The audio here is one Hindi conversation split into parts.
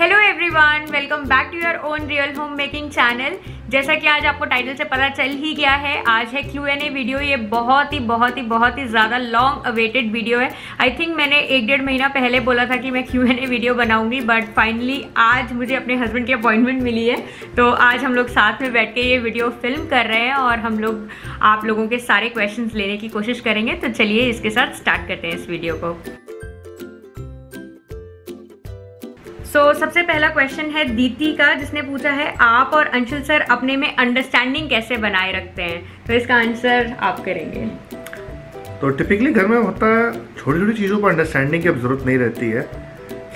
Hello everyone welcome back to your own real home making channel जैसा कि आज आपको टाइटल से पता चल ही गया है, आज है क्यू एन ए वीडियो ये बहुत ही बहुत ही बहुत ही ज़्यादा लॉन्ग अवेटेड वीडियो है. आई थिंक मैंने एक डेढ़ महीना पहले बोला था कि मैं क्यू एन ए वीडियो बनाऊँगी बट फाइनली आज मुझे अपने हस्बैंड की अपॉइंटमेंट मिली है. तो आज हम लोग साथ में बैठ के ये वीडियो फ़िल्म कर रहे हैं और हम लोग, आप लोगों के सारे क्वेश्चन लेने की कोशिश करेंगे. तो चलिए इसके साथ स्टार्ट करते हैं इस वीडियो को. सो so, सबसे पहला क्वेश्चन है दीति का जिसने पूछा है आप और अंशुल सर अपने में अंडरस्टैंडिंग कैसे बनाए रखते हैं? तो इसका आंसर आप करेंगे। तो टिपिकली घर में होता है छोटी छोटी चीज़ों पर अंडरस्टैंडिंग की अब ज़रूरत नहीं रहती है।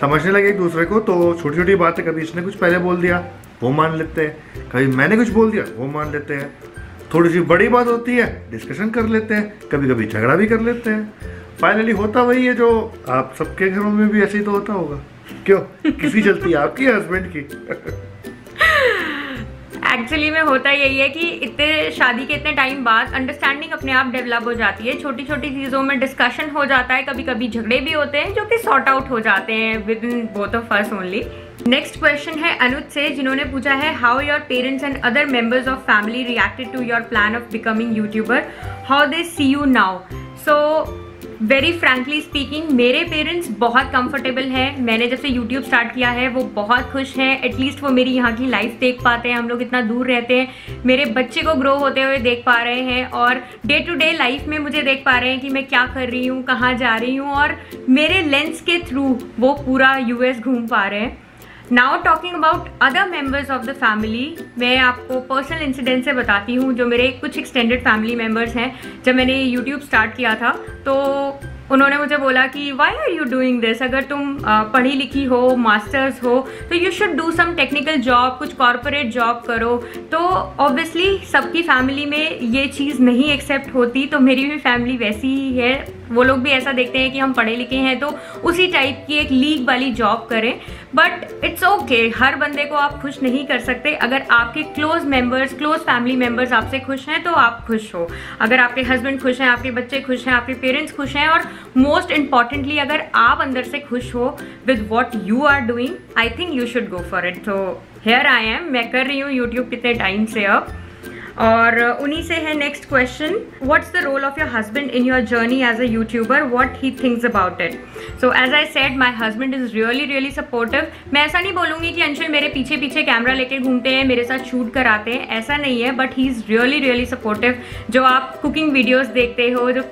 समझने लगे एक दूसरे को तो छोटी छोटी बातें कभी इसने कुछ पहले बोल दिया वो मान लेते हैं। कभी मैंने कुछ बोल दिया वो मान लेते हैं। थोड़ी सी बड़ी बात होती है डिस्कशन कर लेते हैं कभी कभी झगड़ा भी कर लेते हैं। फाइनली होता वही है जो आप सबके घरों में भी ऐसे ही तो होता होगा। क्यों? किसी चलती है आपकी हस्बैंड की? एक्चुअली में होता यही है कि इतने शादी के इतने टाइम बाद अंडरस्टैंडिंग अपने आप डेवलप हो जाती है। छोटी छोटी चीज़ों में डिस्कशन हो जाता है। कभी कभी झगड़े भी होते हैं जो कि सॉर्ट आउट हो जाते हैं with in both of first only next question है अनुज से, जिन्होंने पूछा है how your parents and other members of family reacted to your plan of becoming YouTuber how they see you now so very frankly speaking मेरे पेरेंट्स बहुत कंफर्टेबल हैं। मैंने जब से यूट्यूब स्टार्ट किया है, वो बहुत खुश हैं। एटलीस्ट वो मेरी यहाँ की लाइफ देख पाते हैं। हम लोग इतना दूर रहते हैं। मेरे बच्चे को ग्रो होते हुए देख पा रहे हैं और डे टू डे लाइफ में मुझे देख पा रहे हैं कि मैं क्या कर रही हूँ, कहाँ जा रही हूँ और मेरे लेंस के थ्रू वो पूरा यूएस घूम पा रहे हैं। Now talking about other members of the family मैं आपको पर्सनल इंसिडेंट से बताती हूँ, जो मेरे कुछ एक्सटेंडेड फैमिली मेंबर्स हैं, जब मैंने यूट्यूब स्टार्ट किया था तो उन्होंने मुझे बोला कि why are you doing this अगर तुम पढ़ी लिखी हो मास्टर्स हो तो you should do some technical job कुछ कॉरपोरेट जॉब करो। तो ऑब्वियसली सबकी फैमिली में ये चीज़ नहीं एक्सेप्ट होती तो मेरी भी फैमिली वैसी ही है। वो लोग भी ऐसा देखते हैं कि हम पढ़े लिखे हैं तो उसी टाइप की एक लीग वाली जॉब करें। बट इट्स ओके हर बंदे को आप खुश नहीं कर सकते। अगर आपके close members close family members आपसे खुश हैं तो आप खुश हो। अगर आपके हस्बैंड खुश हैं, आपके बच्चे खुश हैं, आपके पेरेंट्स खुश हैं, और मोस्ट इंपॉर्टेंटली अगर आप अंदर से खुश हो with what you are doing I think you should go for it तो हेयर आई एम मैं कर रही हूँ यूट्यूब कितने टाइम से अब। और उन्हीं से है next question what's the role of your husband in your journey as a YouTuber what he thinks about it so as I said my husband is really really supportive मैं ऐसा नहीं बोलूँगी कि अंशुल मेरे पीछे पीछे कैमरा लेके घूमते हैं, मेरे साथ शूट कराते हैं, ऐसा नहीं है but he is really really supportive जो आप कुकिंग वीडियोज़ देखते हो, जो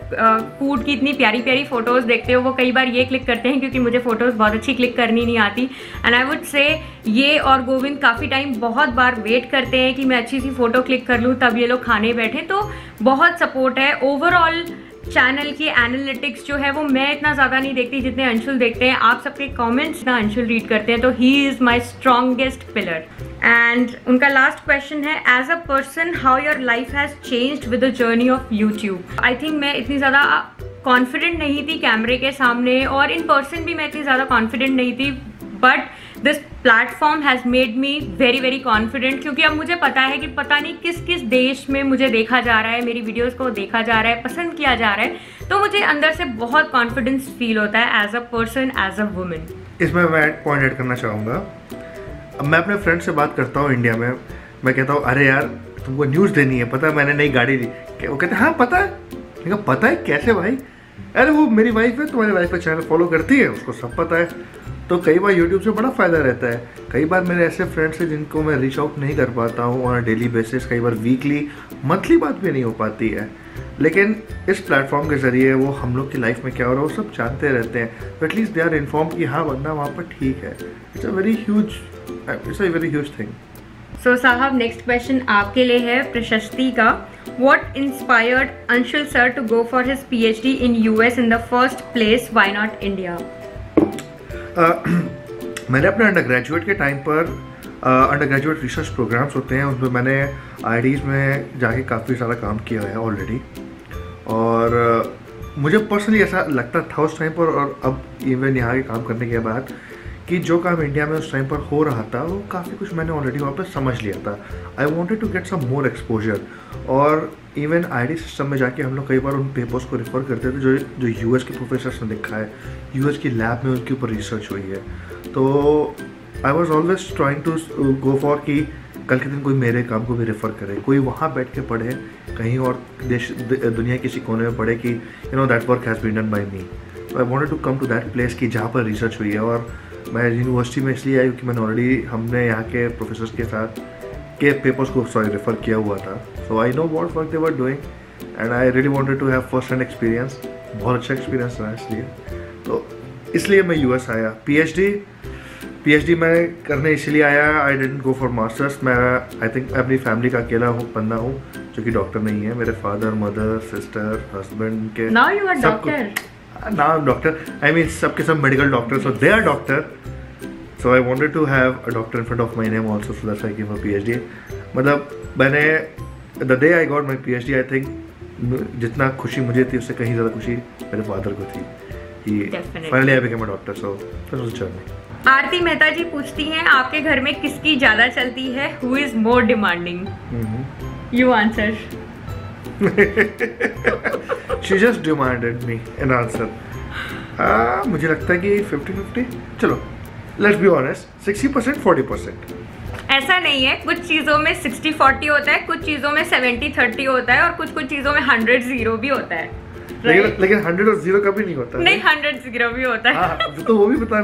फ़ूड की इतनी प्यारी प्यारी फ़ोटोज़ देखते हो, वो कई बार ये क्लिक करते हैं क्योंकि मुझे फ़ोटोज़ बहुत अच्छी क्लिक करनी नहीं आती. एंड आई वुड से ये और गोविंद काफ़ी टाइम बहुत बार वेट करते हैं कि मैं अच्छी सी फ़ोटो क्लिक कर लूँ तब ये लोग खाने बैठे। तो बहुत सपोर्ट है। ओवरऑल चैनल की एनालिटिक्स जो है, वो मैं इतना ज़्यादा नहीं देखती जितने अंशुल देखते हैं। आप सबके कमेंट्स ना अंशुल रीड करते हैं। तो he is my strongest pillar and उनका लास्ट क्वेश्चन है as a person how your life has change with the journey of YouTube I think मैं इतनी ज़्यादा कॉन्फिडेंट नहीं थी कैमरे के सामने, और इन पर्सन भी मैं इतनी ज़्यादा कॉन्फिडेंट नहीं थी but this platform has made me very very confident क्योंकि अब मुझे पता है कि पता नहीं किस किस देश में मुझे देखा जा रहा है, मेरी वीडियोस को देखा जा रहा है, पसंद किया जा रहा है तो मुझे अंदर से बहुत कॉन्फिडेंस फील होता है as a person as a women इसमें मैं पॉइंट ऐड करना चाहूँगा। अब मैं अपने फ्रेंड से बात करता हूँ इंडिया में। मैं कहता हूँ, अरे यार, तुमको न्यूज़ देनी है, पता है? मैंने नई गाड़ी ली। वो कहते हैं हाँ पता है। पता है? कैसे भाई? अरे, वो मेरी वाइफ है, तुम्हारी वाइफ का चैनल फॉलो करती है, उसको सब पता है। तो कई बार यूट्यूब से बड़ा फ़ायदा रहता है। कई बार मेरे ऐसे फ्रेंड्स हैं जिनको मैं रीच आउट नहीं कर पाता हूँ ऑन डेली बेसिस कई बार वीकली मंथली बात भी नहीं हो पाती है। लेकिन इस प्लेटफॉर्म के ज़रिए वो हम लोग की लाइफ में क्या हो रहा है, वो सब जानते रहते हैं। एटलीस्ट दे आर इन्फॉर्म कि हाँ बंदा वहाँ पर ठीक है। It's a very huge it's a very huge thing so साहब नेक्स्ट क्वेश्चन आपके लिए है प्रशस्ति का। What inspired Anshul sir to go for his P H D in U S in the first place why not India मैंने अपने अंडर ग्रेजुएट के टाइम पर अंडर ग्रेजुएट रिसर्च प्रोग्राम्स होते हैं उसमें मैंने आई में जाके काफ़ी सारा काम किया है ऑलरेडी और uh, मुझे पर्सनली ऐसा लगता था उस टाइम पर और अब इवन यहाँ के काम करने के बाद कि जो काम इंडिया में उस टाइम पर हो रहा था, वो काफ़ी कुछ मैंने ऑलरेडी वहाँ पर समझ लिया था। I wanted to get some more exposure और इवन आईडी सिस्टम में जाके हम लोग कई बार उन पेपर्स को रेफर करते थे, जो जो यूएस के प्रोफेसर्स ने लिखा है। यूएस की लैब में उनके ऊपर रिसर्च हुई है। तो I was always trying to go for कि कल के दिन कोई मेरे काम को भी रेफर करे। कोई वहाँ बैठ के पढ़े, कहीं और देश दुनिया किसी कोने में पढ़े कि you know that work has been done by me I wanted to come to that place कि जहाँ पर रिसर्च हुई है और मैं यूनिवर्सिटी में इसलिए आई क्योंकि मैंने ऑलरेडी हमने यहाँ के प्रोफेसर के साथ के पेपर्स को सॉरी रेफर किया हुआ था। So I know what work they were doing and I really wanted to have first hand experience बहुत अच्छा एक्सपीरियंस रहा इसलिए। तो इसलिए मैं यूएस आया। पीएचडी पीएचडी मैं करने इसलिए आया। I didn't go for masters मैं आई थिंक अपनी फैमिली का अकेला हूँ बंदा हूँ जो कि डॉक्टर नहीं है। मेरे फादर मदर सिस्टर हस्बैंड के now you are doctor now doctor I mean सबके सब medical doctor so they are doctor so I wanted to have a doctor in front of my name also so that's I give a PhD मतलब मैंने the day I got my PhD I think जितना खुशी मुझे थी उससे कहीं ज़्यादा खुशी मेरे फादर को थी. कि finally I become a doctor so that was journey Aarti Mehta ji पूछती हैं आपके घर में किसकी ज़्यादा चलती है? Who is more demanding you answer she just demanded me an answer मुझे लगता है कि 50 50 चलो let's be honest 60 percent forty percent ऐसा नहीं है, कुछ चीज़ों में 60 40 होता है, कुछ चीज़ों में 70 30 होता है और कुछ कुछ चीज़ों में 100 ज़ीरो भी होता है। लेकिन लेकिन हंड्रेड और ज़ीरो कभी नहीं होता नहीं हंड्रेड ज़ीरो भी होता है। आ, तो वो भी बता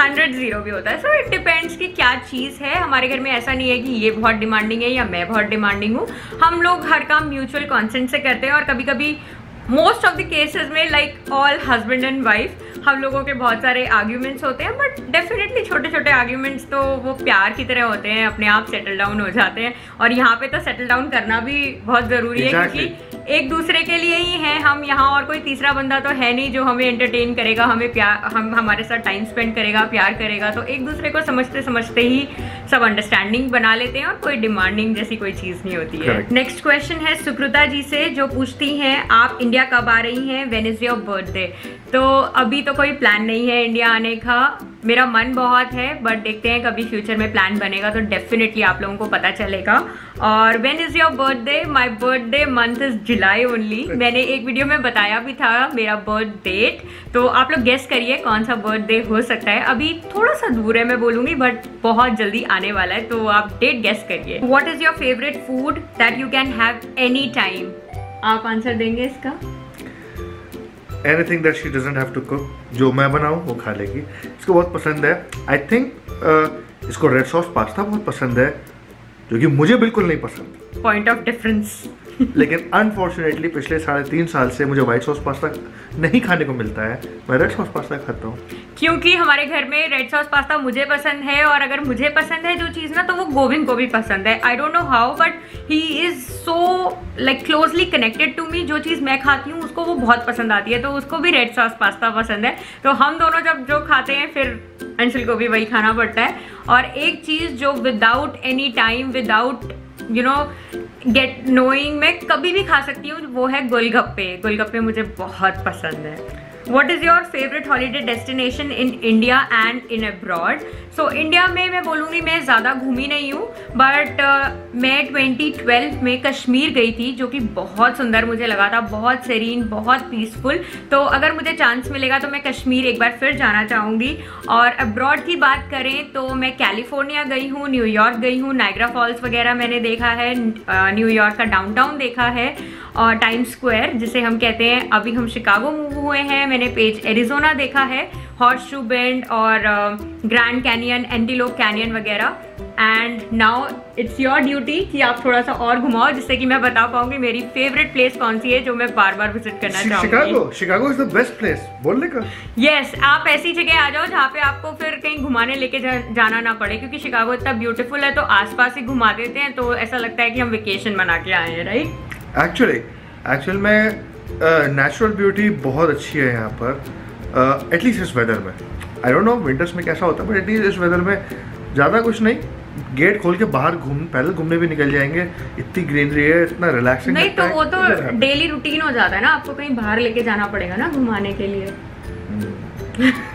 हंड्रेड ज़ीरो भी होता है। सो इट डिपेंड्स कि क्या चीज़ है। हमारे घर में ऐसा नहीं है कि ये बहुत डिमांडिंग है या मैं बहुत डिमांडिंग हूँ। हम लोग हर काम म्यूचुअल कॉन्सेंट से करते हैं और कभी कभी मोस्ट ऑफ़ द केसेस में like all husband and wife हम लोगों के बहुत सारे आर्ग्यूमेंट्स होते हैं बट डेफिनेटली छोटे छोटे आर्ग्यूमेंट्स तो वो प्यार की तरह होते हैं अपने आप सेटल डाउन हो जाते हैं और यहाँ पे तो सेटल डाउन करना भी बहुत ज़रूरी exactly. है क्योंकि एक दूसरे के लिए ही हैं हम यहाँ और कोई तीसरा बंदा तो है नहीं जो हमें एंटरटेन करेगा हमें प्यार हम हमारे साथ टाइम स्पेंड करेगा प्यार करेगा तो एक दूसरे को समझते समझते ही सब अंडरस्टैंडिंग बना लेते हैं और कोई डिमांडिंग जैसी कोई चीज़ नहीं होती है। नेक्स्ट क्वेश्चन है सुकृता जी से जो पूछती हैं आप इंडिया कब आ रही हैं? वेन इज़ योर बर्थडे तो अभी तो कोई प्लान नहीं है इंडिया आने का। मेरा मन बहुत है बट देखते हैं कभी फ्यूचर में प्लान बनेगा तो डेफिनेटली आप लोगों को पता चलेगा। और when is your birthday my birthday month is July only मैंने एक वीडियो में बताया भी था मेरा बर्थ डेट तो आप लोग गेस करिए कौन सा बर्थडे हो सकता है। अभी थोड़ा सा दूर है मैं बोलूँगी बट बहुत जल्दी आने वाला है तो आप डेट गेस करिए। What is your favourite food that you can have any time आप आंसर देंगे इसका। Anything that she doesn't have to cook जो मैं बनाऊँ वो खा लेगी। इसको बहुत पसंद है। आई थिंक uh, इसको रेड सॉस पास्ता बहुत पसंद है जो कि मुझे बिल्कुल नहीं पसंद। पॉइंट ऑफ़ डिफरेंस लेकिन अनफॉर्चुनेटली पिछले साढ़े तीन साल से मुझे व्हाइट सॉस पास्ता नहीं खाने को मिलता है। मैं रेड सॉस पास्ता खाता हूँ। क्योंकि हमारे घर में रेड सॉस पास्ता मुझे पसंद है और अगर मुझे पसंद है जो चीज़ ना तो वो गोविंद को भी पसंद है। I don't know how but he is so like closely connected to me जो चीज़ मैं खाती हूँ, उसको वो बहुत पसंद आती है तो उसको भी रेड सॉस पास्ता पसंद है। तो हम दोनों जब जो खाते हैं, फिर अंशुल को भी वही खाना पड़ता है। और एक चीज़ जो without any time without you know get knowing मैं कभी भी खा सकती हूँ, वो है गोलगप्पे। गोलगप्पे मुझे बहुत पसंद है। What is your favourite holiday destination in India and in abroad so so, India में मैं बोलूँगी मैं ज़्यादा घूमी नहीं हूँ बट uh, मैं 2012 में कश्मीर गई थी जो कि बहुत सुंदर मुझे लगा था बहुत सेरीन बहुत पीसफुल तो अगर मुझे चांस मिलेगा तो मैं कश्मीर एक बार फिर जाना चाहूँगी। और अब्रॉड की बात करें तो मैं कैलिफ़ोर्निया गई हूँ न्यूयॉर्क गई हूँ नाइग्रा फॉल्स वगैरह मैंने देखा है न्यूयॉर्क का डाउनटाउन देखा है और टाइम स्क्वायर जिसे हम कहते हैं अभी हम शिकागो मूव हुए हैं मैंने पेज एरिजोना देखा है। हॉर्स शू बेंड और ग्रैंड कैनियन एंटीलोक कैनियन वगैरह। And now it's your duty कि आप थोड़ा सा और घुमाओ जिससे कि मैं बता पाऊँगी मेरी फेवरेट प्लेस कौन सी है जो मैं बार बार विज़िट करना चाहूँगी। Chicago Chicago is the best place बोलने का यस आप ऐसी जगह आ जाओ जहाँ पे आपको फिर कहीं घुमाने लेके जा, जाना ना पड़े क्योंकि शिकागो इतना ब्यूटीफुल है तो आसपास ही घुमा देते हैं तो ऐसा लगता है कि हम वेकेशन मना के आए हैं राइट एक्चुअली एक्चुअल में नेचुरल ब्यूटी बहुत अच्छी है यहाँ पर। एटलीस्ट इस वेदर में। आई डोंट नो विंटर्स में कैसा होता है बट एटलीस्ट इस वेदर में ज़्यादा कुछ नहीं। गेट खोल के बाहर घूम पैदल घूमने भी निकल जाएँगे। इतनी ग्रीनरी है इतना रिलैक्सिंग नहीं तो वो तो डेली रूटीन हो जाता है ना आपको कहीं बाहर लेके जाना पड़ेगा ना घुमाने के लिए।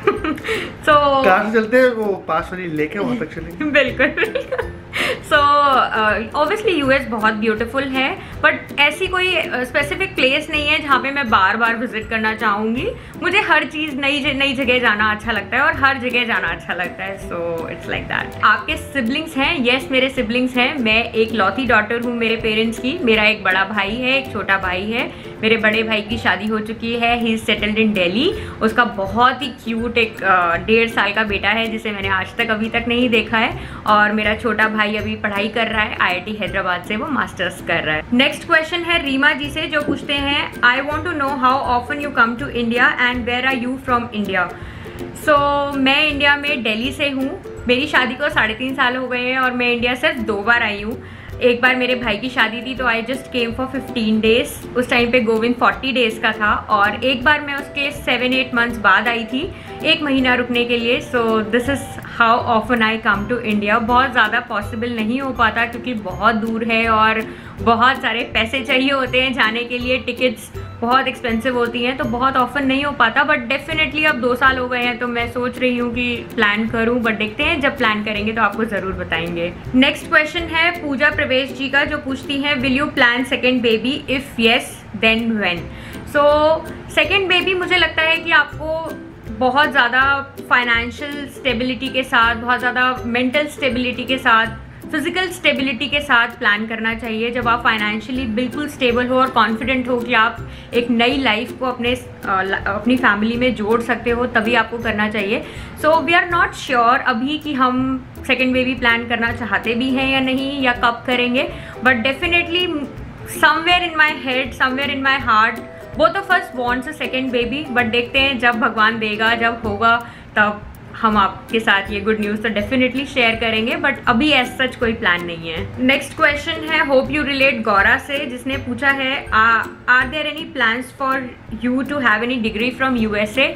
से चलते हैं? वो पास वाली लेके वहाँ तक चलेंगे। बिल्कुल सो ऑब्वियसली यूएस बहुत ब्यूटीफुल है बट ऐसी कोई स्पेसिफिक uh, प्लेस नहीं है जहाँ पे मैं बार बार विज़िट करना चाहूँगी। मुझे हर चीज़ नई नई जगह जाना अच्छा लगता है और हर जगह जाना अच्छा लगता है। सो इट्स लाइक दैट आपके सिबलिंग्स हैं? येस yes, मेरे सिबलिंग्स हैं। मैं एक लौती डॉटर हूँ मेरे पेरेंट्स की। मेरा एक बड़ा भाई है एक छोटा भाई है। मेरे बड़े भाई की शादी हो चुकी है। He is settled in Delhi उसका बहुत ही क्यूट एक uh, डेढ़ साल का बेटा है जिसे मैंने आज तक अभी तक नहीं देखा है और मेरा छोटा भाई अभी पढ़ाई कर रहा है आईआईटी हैदराबाद से वो मास्टर्स कर रहा है। नेक्स्ट क्वेश्चन है रीमा जी से जो पूछते हैं I want to know how often you come to India and where are you from India so मैं इंडिया में दिल्ली से हूँ। मेरी शादी को साढ़े तीन साल हो गए हैं और मैं इंडिया सिर्फ़ दो बार आई हूँ। एक बार मेरे भाई की शादी थी तो I just came for 15 days उस टाइम पे गोविंद 40 डेज़ का था और एक बार मैं उसके सेवन एट मंथ्स बाद आई थी, एक महीना रुकने के लिए. So this is how often I come to India बहुत ज़्यादा पॉसिबल नहीं हो पाता क्योंकि बहुत दूर है और बहुत सारे पैसे चाहिए होते हैं जाने के लिए टिकट्स बहुत एक्सपेंसिव होती हैं तो बहुत ऑफन नहीं हो पाता बट डेफिनेटली अब दो साल हो गए हैं तो मैं सोच रही हूँ कि प्लान करूँ बट देखते हैं, जब प्लान करेंगे तो आपको ज़रूर बताएँगे। नेक्स्ट क्वेश्चन है पूजा प्रवेश जी का, जो पूछती हैं will you plan second baby if yes then when so second baby मुझे लगता है कि आपको बहुत ज़्यादा फाइनेंशियल स्टेबिलिटी के साथ, बहुत ज़्यादा मेंटल स्टेबिलिटी के साथ फ़िज़िकल स्टेबिलिटी के साथ प्लान करना चाहिए। जब आप फाइनेंशियली बिल्कुल स्टेबल हो और कॉन्फिडेंट हो कि आप एक नई लाइफ को अपने अपनी फैमिली में जोड़ सकते हो, तभी आपको करना चाहिए। So we are not sure अभी कि हम सेकेंड बेबी प्लान करना चाहते भी हैं या नहीं या कब करेंगे। But definitely somewhere in my head somewhere in my heart वो तो first wants a second baby but देखते हैं जब भगवान देगा, जब होगा, तब हम आपके साथ ये गुड न्यूज़ तो डेफिनेटली शेयर करेंगे बट अभी एज सच कोई प्लान नहीं है। नेक्स्ट क्वेश्चन है होप यू रिलेट गौरा से, जिसने पूछा है are there any plan for you to have any degree from USA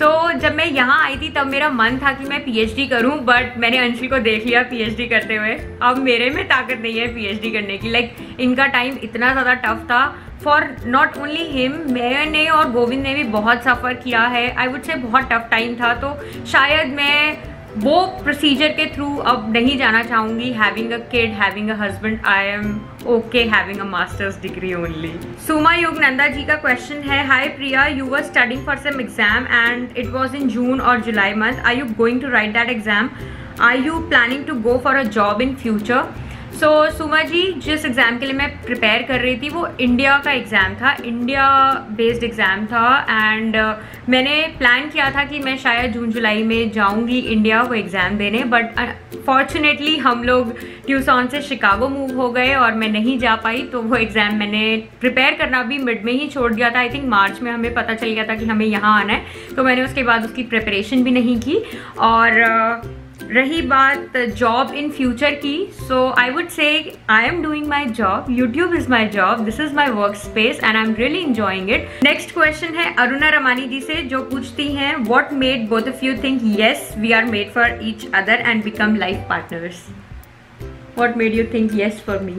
so so, जब मैं यहाँ आई थी तब मेरा मन था कि मैं पीएचडी करूँ बट मैंने अंशी को देख लिया पीएचडी करते हुए। अब मेरे में ताकत नहीं है पीएचडी करने की। लाइक like, इनका टाइम इतना ज़्यादा टफ था। फॉर नॉट ओनली हिम मैंने और गोविंद ने भी बहुत सफ़र किया है। आई वुड से बहुत टफ टाइम था। तो शायद मैं वो प्रोसीजर के थ्रू अब नहीं जाना चाहूँगी। Having a kid having a husband I am okay having a master's degree only Suma Yogananda ji का क्वेश्चन है hi Priya you were studying for some exam and it was in June और जुलाई month are you going to write that exam are you planning to go for a job in future so so, Suma ji जिस एग्ज़ाम के लिए मैं प्रिपेयर कर रही थी वो इंडिया का एग्ज़ाम था इंडिया बेस्ड एग्ज़ाम था एंड uh, मैंने प्लान किया था कि मैं शायद जून जुलाई में जाऊँगी इंडिया वो एग्ज़ाम देने बट फॉर्चुनेटली uh, हम लोग ट्यूसॉन से शिकागो मूव हो गए और मैं नहीं जा पाई तो वो एग्ज़ाम मैंने प्रिपेयर करना भी मिड में ही छोड़ दिया था। आई थिंक मार्च में हमें पता चल गया था कि हमें यहाँ आना है तो मैंने उसके बाद उसकी प्रिपरेशन भी नहीं की। और uh, रही बात जॉब इन फ्यूचर की so I would say I am doing my job YouTube is my job this is my work space and I am really enjoying it next question है अरुणा रमानी जी से जो पूछती हैं what made both of you think yes we are made for each other and become life partners what made you think yes for me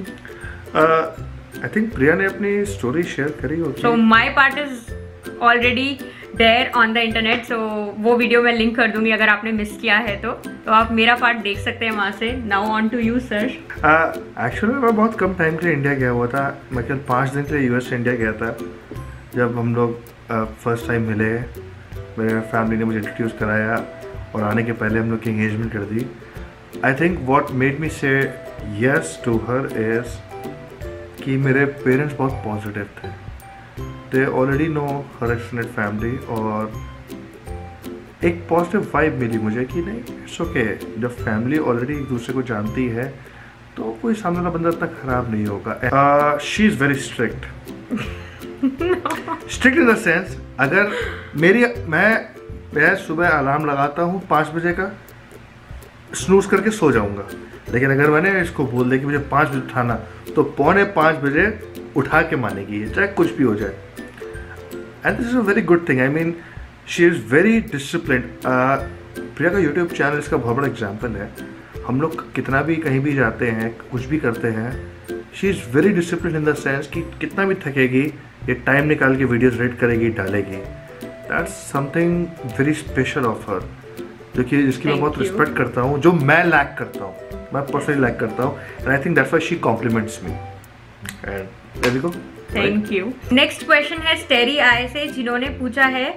I think Priya ने अपनी स्टोरी शेयर करी होगी so my part is already there on the internet so वो वीडियो मैं लिंक कर दूँगी अगर आपने मिस किया है तो। तो आप मेरा पार्ट देख सकते हैं वहाँ से। Now on to you sir actually मैं बहुत कम टाइम के लिए इंडिया गया हुआ था। मैं कल पाँच दिन के लिए से इंडिया गया था। जब हम लोग फ़र्स्ट uh, टाइम मिले मेरे फैमिली ने मुझे इंट्रोड्यूस कराया और आने के पहले हम लोग की इंगेजमेंट कर दी। I think what made me say yes to her is कि मेरे पेरेंट्स बहुत पॉजिटिव थे। They already know her extended family और एक पॉजिटिव वाइब मिली मुझे कि नहीं इट्स ओके okay. जब फैमिली ऑलरेडी एक दूसरे को जानती है तो कोई सामने वाला बंदा इतना खराब नहीं होगा. She is very strict strict in the sense अगर मेरी मैं मैं सुबह अलार्म लगाता हूँ पाँच बजे का स्नूज करके सो जाऊँगा. लेकिन अगर मैंने इसको बोल दिया कि मुझे पाँच बजे उठाना तो पौने पाँच बजे उठा के मानेगी चाहे कुछ भी हो जाए। And this is a very good thing I mean she is very discipline Priya का यूट्यूब चैनल इसका बहुत बड़ा एग्ज़ाम्पल है। हम लोग कितना भी कहीं भी जाते हैं कुछ भी करते हैं she is very discipline in the sense कि कितना भी थकेगी ये टाइम निकाल के वीडियोज़ रेड करेगी डालेगी। That's something very special of her जो कि जिसकी मैं बहुत रिस्पेक्ट करता हूँ जो मैं लैक करता हूँ। मैं पर्सनली लैक करता हूँ। And I think that's why she compliments me and thank you next question है स्टेरी आय से जिन्होंने पूछा है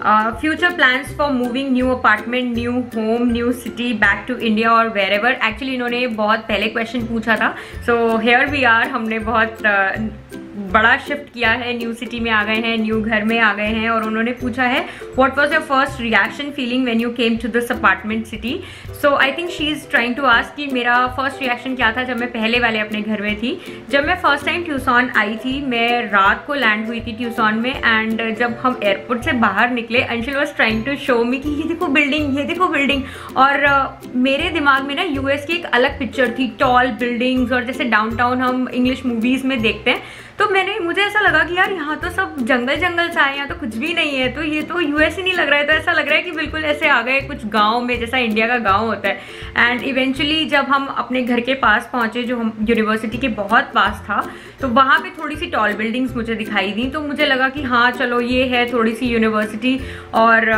future plans for moving new apartment new home new city back to India और वेर एवर एक्चुअली इन्होंने बहुत पहले क्वेश्चन पूछा था. सो हेयर वी आर हमने बहुत uh, बड़ा शिफ्ट किया है. न्यू सिटी में आ गए हैं न्यू घर में आ गए हैं और उन्होंने पूछा है what was your first reaction feeling when you came to this apartment city so I think she is trying to ask कि मेरा फ़र्स्ट रिएक्शन क्या था जब मैं पहले वाले अपने घर में थी? जब मैं फ़र्स्ट टाइम ट्यूसॉन आई थी मैं रात को लैंड हुई थी ट्यूसॉन में एंड जब हम एयरपोर्ट से बाहर निकले Anshul was trying to show me कि ये देखो बिल्डिंग ये देखो बिल्डिंग और uh, मेरे दिमाग में ना यूएस की एक अलग पिक्चर थी टॉल बिल्डिंग्स और जैसे डाउनटाउन हम इंग्लिश मूवीज़ में देखते हैं. तो मैंने मुझे ऐसा लगा कि यार यहाँ तो सब जंगल जंगल सा है यहाँ तो कुछ भी नहीं है. तो ये तो यूएस ही नहीं लग रहा है तो ऐसा लग रहा है कि बिल्कुल ऐसे आ गए कुछ गाँव में जैसा इंडिया का गाँव होता है। एंड इवेंचुअली जब हम अपने घर के पास पहुँचे, जो हम यूनिवर्सिटी के बहुत पास था तो वहाँ पे थोड़ी सी टॉल बिल्डिंग्स मुझे दिखाई दी तो मुझे लगा कि हाँ चलो ये है थोड़ी सी यूनिवर्सिटी और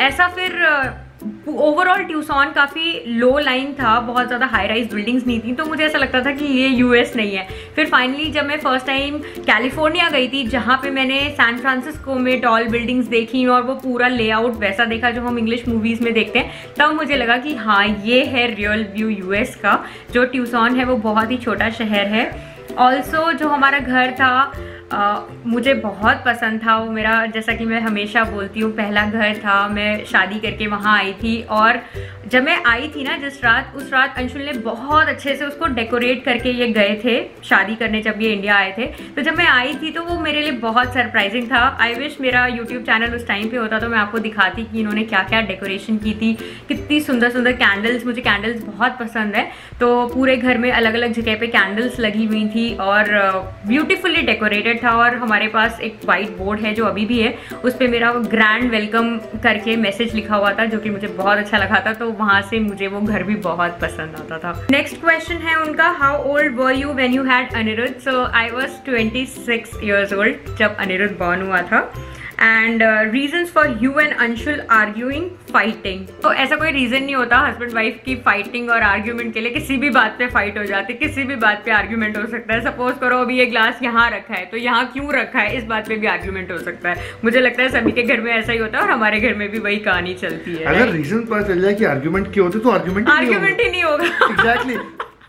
ऐसा फिर ओवरऑल ट्यूसॉन काफ़ी लो लाइन था, बहुत ज़्यादा हाई राइज बिल्डिंग्स नहीं थी तो मुझे ऐसा लगता था कि ये यूएस नहीं है। फिर फाइनली जब मैं फ़र्स्ट टाइम कैलिफ़ोर्निया गई थी, जहाँ पे मैंने सैन फ्रांसिस्को में टॉल बिल्डिंग्स देखी और वो पूरा लेआउट वैसा देखा जो हम इंग्लिश मूवीज़ में देखते हैं, तब मुझे लगा कि हाँ ये है रियल व्यू यूएस का, जो ट्यूसॉन है वो बहुत ही छोटा शहर है। ऑल्सो जो हमारा घर था अ, मुझे बहुत पसंद था वो मेरा जैसा कि मैं हमेशा बोलती हूँ पहला घर था मैं शादी करके वहाँ आई थी और जब मैं आई थी ना जिस रात उस रात अंशुल ने बहुत अच्छे से उसको डेकोरेट करके ये गए थे शादी करने जब ये इंडिया आए थे तो जब मैं आई थी तो वो मेरे लिए बहुत सरप्राइजिंग था। आई विश मेरा यूट्यूब चैनल उस टाइम पे होता तो मैं आपको दिखाती कि इन्होंने क्या क्या डेकोरेशन की थी कितनी सुंदर सुंदर कैंडल्स मुझे कैंडल्स बहुत पसंद है। तो पूरे घर में अलग अलग जगह पर कैंडल्स लगी हुई थी और ब्यूटिफुली डेकोरेटेड था और हमारे पास एक वाइट बोर्ड है जो अभी भी है। उस पर मेरा ग्रैंड वेलकम करके मैसेज लिखा हुआ था, जो कि मुझे बहुत अच्छा लगा था तो वहाँ से मुझे वो घर भी बहुत पसंद आता था। नेक्स्ट क्वेश्चन है उनका how old were you when you had Aniruddh so I was twenty six years old जब अनिरुद्ध बॉर्न हुआ था। And reason for you and Anshul arguing fighting तो ऐसा कोई रीजन नहीं होता हस्बैंड वाइफ की फाइटिंग और आर्ग्यूमेंट के लिए किसी भी बात पे फाइट हो जाती है किसी भी बात पे आर्ग्यूमेंट हो सकता है। सपोज़ करो अभी ये ग्लास यहाँ रखा है तो यहाँ क्यों रखा है? इस बात पे भी आर्ग्यूमेंट हो सकता है। मुझे लगता है सभी के घर में ऐसा ही होता है और हमारे घर में भी वही कहानी चलती है अगर रीजन पता चल जाए कि आर्ग्यूमेंट क्यों होते तो आर्ग्यूमेंट आर्ग्यूमेंट ही नहीं होगा। Exactly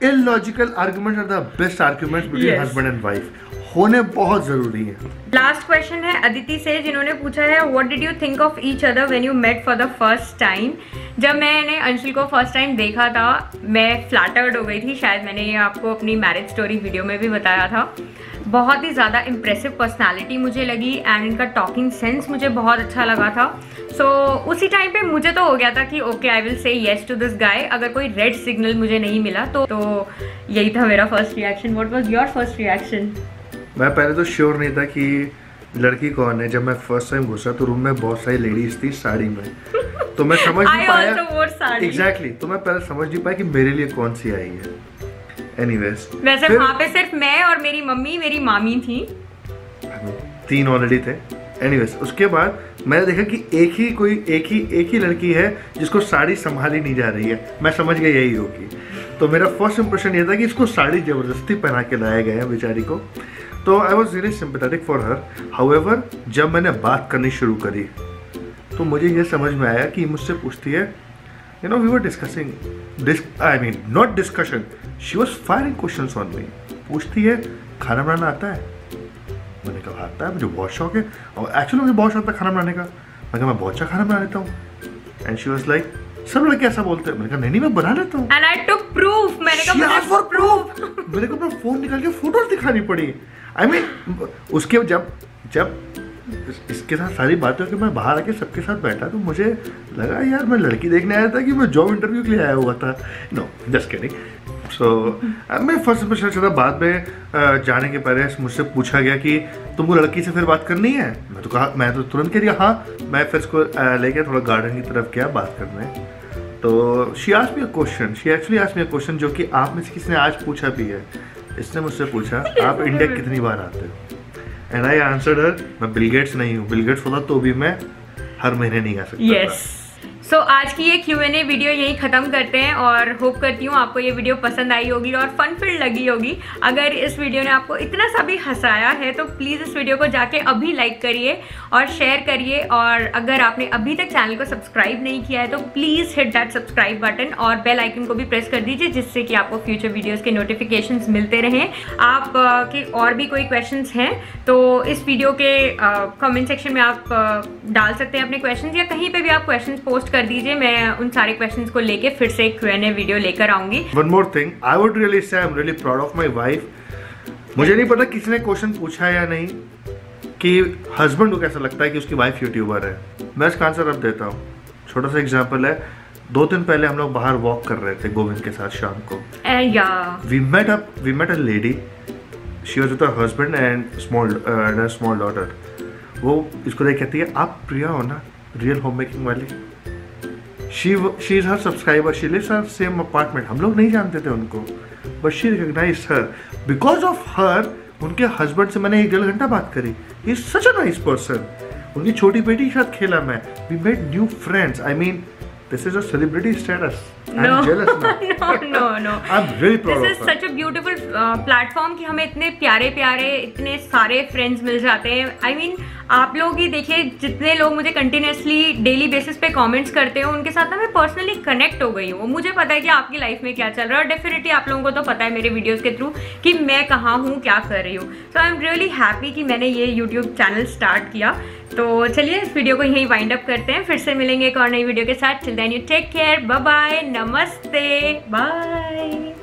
illogical arguments are the best arguments between Yes. husband and wife. होने बहुत ज़रूरी है। लास्ट क्वेश्चन है अदिति से जिन्होंने पूछा है what did you think of each other when you met for the first time जब मैंने अंशुल को फ़र्स्ट टाइम देखा था मैं फ्लैटर्ड हो गई थी शायद मैंने ये आपको अपनी मैरिज स्टोरी वीडियो में भी बताया था। बहुत ही ज़्यादा इम्प्रेसिव पर्सनालिटी मुझे लगी एंड इनका टॉकिंग सेंस मुझे बहुत अच्छा लगा था। सो so, उसी टाइम पे मुझे तो हो गया था कि okay I will say yes to this guy अगर कोई रेड सिग्नल मुझे नहीं मिला तो तो यही था मेरा first reaction what was your first reaction मैं पहले तो श्योर नहीं था कि लड़की कौन है। जब मैं फ़र्स्ट टाइम घुसा तो रूम में बहुत सारी लेडीज़ थी साड़ी में। तो मैं समझ नहीं पाया। एग्जैक्टली तो मैं पहले समझ नहीं पाया कि मेरे लिए कौन सी आई है। एनीवेज वैसे वहाँ पे सिर्फ़ मैं और मेरी मम्मी मेरी मामी थी। तीन ऑलरेडी थे। एनीवेज उसके बाद मैंने देखा कि एक ही कोई एक ही एक ही लड़की है जिसको साड़ी संभाली नहीं जा रही है। मैं समझ गया यही होगी तो मेरा फ़र्स्ट इंप्रेशन ये था कि इसको साड़ी ज़बरदस्ती पहना के लाया गया है बेचारी को। तो I was very sympathetic for her however जब मैंने बात करनी शुरू करी तो मुझे ये समझ में आया कि मुझसे पूछती है you know we were discussing I mean not discussion she was firing question on me पूछती है, खाना बनाना आता है? मैंने कहा, आता है, मुझे बहुत शौक है. और एक्चुअली मुझे बहुत शौक था खाना बनाने का। मैं कहा, मैं बहुत अच्छा खाना बना लेता हूँ. एंड शी वॉज़ लाइक सब लड़के ऐसा बोलते हैं। मैंने कहा नहीं नहीं मैं बना लेता हूँ। एंड आई टुक प्रूफ मैंने कहा asked फॉर प्रूफ मेरे को अपना फ़ोन निकाल के फ़ोटोज़ दिखानी पड़ी। आई I मीन mean, उसके जब जब इस- इसके साथ सारी बातें कि मैं बाहर आके सबके साथ बैठा तो मुझे लगा यार मैं लड़की देखने आया था कि मैं जॉब इंटरव्यू के लिए आया हुआ था। नो जस्ट किडिंग सो मैं फ़र्स्ट इंप्रेशन था बाद में जाने के पहले मुझसे पूछा गया कि तुमको लड़की से फिर बात करनी है? मैं तो कहा मैं तो तुरंत कह दिया हाँ मैं फिर इसको अ, लेके थोड़ा गार्डन की तरफ़ गया बात करने। तो शी आज अ क्वेश्चन शी एक्चुअली आज अ क्वेश्चन जो कि आप में से किसी ने आज पूछा भी है? इसने मुझसे पूछा आप इंडिया कितनी बार आते हो? एंड आई आंसर्ड हर मैं बिलगेट्स नहीं हूँ। बिलगेट्स होता तो भी मैं हर महीने नहीं आ सकता यस सो so, आज की ये क्यू एन ए वीडियो यहीं ख़त्म करते हैं और होप करती हूँ आपको ये वीडियो पसंद आई होगी और फन फ़ील्ड लगी होगी। अगर इस वीडियो ने आपको इतना सा भी हंसाया है तो प्लीज़ इस वीडियो को जाके अभी लाइक करिए और शेयर करिए। और अगर आपने अभी तक चैनल को सब्सक्राइब नहीं किया है तो please hit that subscribe button और बेल आइकन को भी प्रेस कर दीजिए जिससे कि आपको फ्यूचर वीडियोज़ के नोटिफिकेशन मिलते रहें। आप के और भी कोई क्वेश्चन हैं तो इस वीडियो के कमेंट सेक्शन में आप डाल सकते हैं अपने क्वेश्चन या कहीं पर भी आप क्वेश्चन पोस्ट कर दीजिए मैं उन सारे क्वेश्चंस को लेके फिर से एक क्यूएनए वीडियो लेकर आऊँगी। One more thing I would really say I am really proud of my wife मुझे नहीं पता किसने क्वेश्चन पूछा या नहीं कि हस्बैंड को कैसा लगता है कि उसकी वाइफ यूट्यूबर है। मैं इसका आंसर अब देता हूँ। छोटा सा एग्ज़ाम्पल है दो दिन पहले हम लोग बाहर वॉक कर रहे थे गोविंद के साथ शाम को। We met up we met a lady she was with husband and small small daughter वो इसको देख कहती है आप प्रिया हो ना रियल होम मेकिंग वाली? She she is her subscriber she lives her same apartment हम लोग नहीं जानते थे उनको। But she recognize her because of her उनके हस्बैंड से मैंने एक डेढ़ घंटा बात करी। Is such a nice person उनकी छोटी बेटी के साथ खेला मैं। We made new friends I mean this is a celebrity celebrity No, I'm jealous now. no, no, no. I'm really proud This is such a beautiful uh, platform कि हमें इतने प्यारे प्यारे इतने सारे फ्रेंड्स मिल जाते हैं। आई I मीन mean, आप लोग ही देखिए जितने लोग मुझे कंटिन्यूसली डेली बेसिस पे कमेंट्स करते हो उनके साथ ना मैं पर्सनली कनेक्ट हो गई हूँ। मुझे पता है कि आपकी लाइफ में क्या चल रहा है और डेफिनेटली आप लोगों को तो पता है मेरे वीडियोस के थ्रू कि मैं कहाँ हूँ क्या कर रही हूँ। So I am really happy कि मैंने ये यूट्यूब चैनल स्टार्ट किया। तो चलिए इस वीडियो को यहीं वाइंड अप करते हैं। फिर से मिलेंगे एक और नई वीडियो के साथ। Chill then you take care bye bye नमस्ते बाय